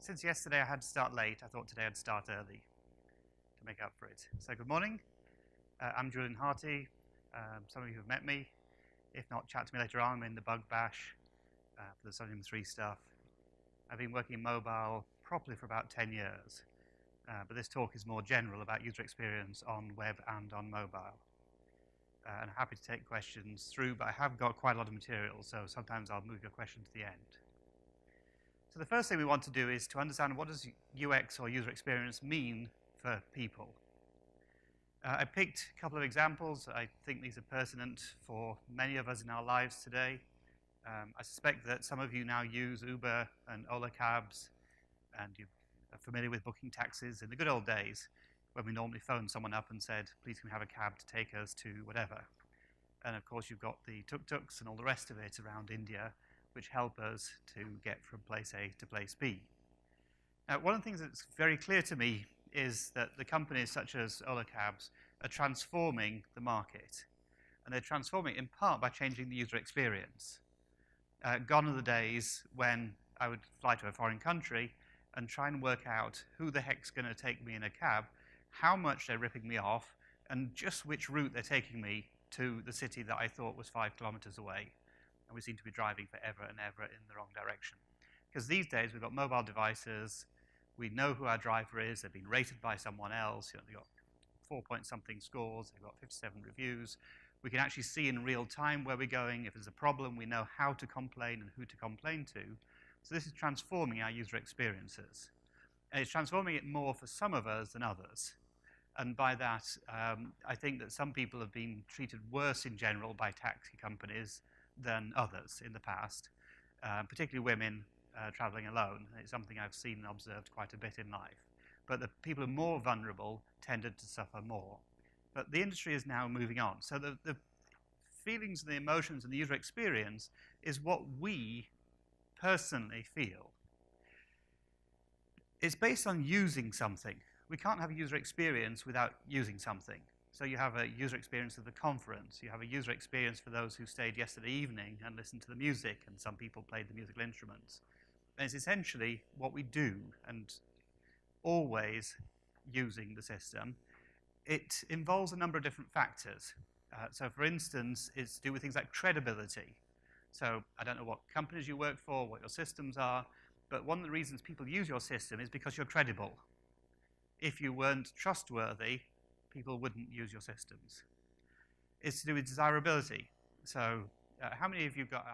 since yesterday I had to start late, I thought today I'd start early to make up for it. So good morning. Uh, I'm Julian Harty. Um, some of you have met me. If not, chat to me later on. I'm in the Bug Bash uh, for the Selenium 3 stuff. I've been working mobile properly for about 10 years. Uh, but this talk is more general about user experience on web and on mobile. Uh, and I'm happy to take questions through, but I have got quite a lot of material, so sometimes I'll move your question to the end. So the first thing we want to do is to understand what does UX or user experience mean for people. Uh, I picked a couple of examples. I think these are pertinent for many of us in our lives today. Um, I suspect that some of you now use Uber and Ola cabs, and you are familiar with booking taxis in the good old days when we normally phoned someone up and said, please can we have a cab to take us to whatever. And of course, you've got the tuk-tuks and all the rest of it around India which help us to get from place A to place B. Now, one of the things that's very clear to me is that the companies such as Ola Cabs are transforming the market. And they're transforming in part by changing the user experience. Uh, gone are the days when I would fly to a foreign country and try and work out who the heck's going to take me in a cab, how much they're ripping me off, and just which route they're taking me to the city that I thought was five kilometers away and we seem to be driving forever and ever in the wrong direction. Because these days we've got mobile devices, we know who our driver is, they've been rated by someone else, you know, they've got four point something scores, they've got 57 reviews. We can actually see in real time where we're going. If there's a problem, we know how to complain and who to complain to. So this is transforming our user experiences. And it's transforming it more for some of us than others. And by that, um, I think that some people have been treated worse in general by taxi companies than others in the past, uh, particularly women uh, traveling alone. It's something I've seen and observed quite a bit in life. But the people who are more vulnerable tended to suffer more. But the industry is now moving on. So the, the feelings and the emotions and the user experience is what we personally feel. It's based on using something. We can't have a user experience without using something. So you have a user experience of the conference. You have a user experience for those who stayed yesterday evening and listened to the music, and some people played the musical instruments. And it's essentially what we do, and always using the system. It involves a number of different factors. Uh, so for instance, it's to do with things like credibility. So I don't know what companies you work for, what your systems are, but one of the reasons people use your system is because you're credible. If you weren't trustworthy, people wouldn't use your systems. It's to do with desirability. So uh, how many of you got